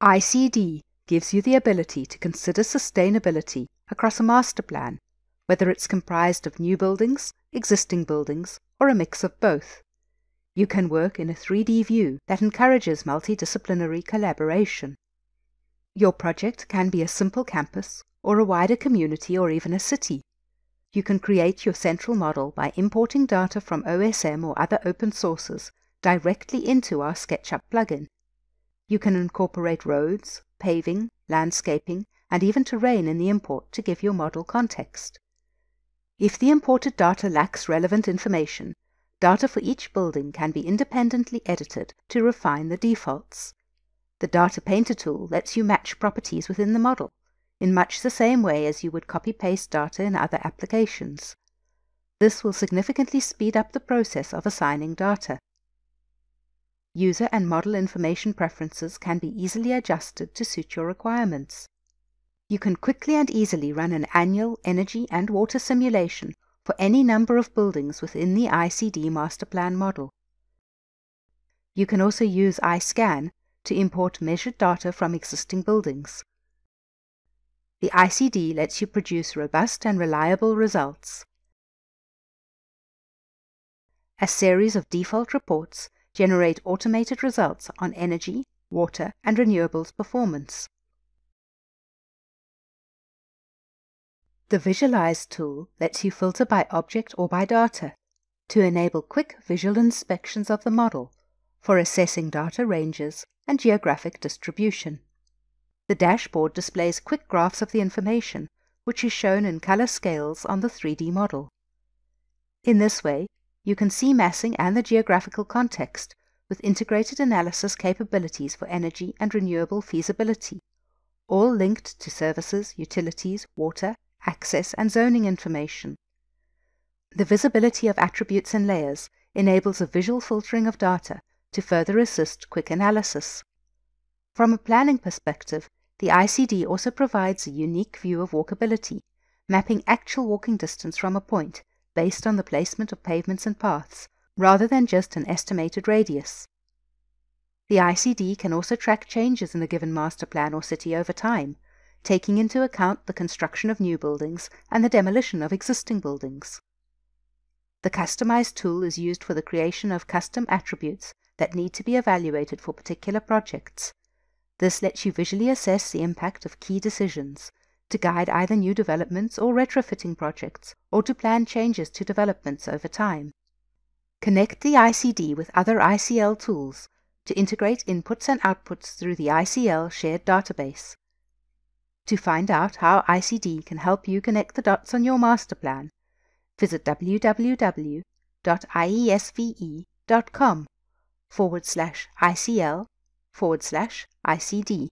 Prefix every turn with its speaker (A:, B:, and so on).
A: ICD gives you the ability to consider sustainability across a master plan, whether it's comprised of new buildings, existing buildings, or a mix of both. You can work in a 3D view that encourages multidisciplinary collaboration. Your project can be a simple campus, or a wider community, or even a city. You can create your central model by importing data from OSM or other open sources directly into our SketchUp plugin. You can incorporate roads, paving, landscaping, and even terrain in the import to give your model context. If the imported data lacks relevant information, data for each building can be independently edited to refine the defaults. The Data Painter tool lets you match properties within the model, in much the same way as you would copy-paste data in other applications. This will significantly speed up the process of assigning data. User and model information preferences can be easily adjusted to suit your requirements. You can quickly and easily run an annual energy and water simulation for any number of buildings within the ICD master plan model. You can also use iScan to import measured data from existing buildings. The ICD lets you produce robust and reliable results. A series of default reports generate automated results on energy, water, and renewables performance. The Visualize tool lets you filter by object or by data to enable quick visual inspections of the model for assessing data ranges and geographic distribution. The dashboard displays quick graphs of the information, which is shown in color scales on the 3D model. In this way, you can see massing and the geographical context with integrated analysis capabilities for energy and renewable feasibility, all linked to services, utilities, water, access, and zoning information. The visibility of attributes and layers enables a visual filtering of data to further assist quick analysis. From a planning perspective, the ICD also provides a unique view of walkability, mapping actual walking distance from a point based on the placement of pavements and paths, rather than just an estimated radius. The ICD can also track changes in a given master plan or city over time, taking into account the construction of new buildings and the demolition of existing buildings. The customized tool is used for the creation of custom attributes that need to be evaluated for particular projects. This lets you visually assess the impact of key decisions, to guide either new developments or retrofitting projects, or to plan changes to developments over time. Connect the ICD with other ICL tools to integrate inputs and outputs through the ICL shared database. To find out how ICD can help you connect the dots on your master plan, visit www.iesve.com forward slash ICL forward slash ICD.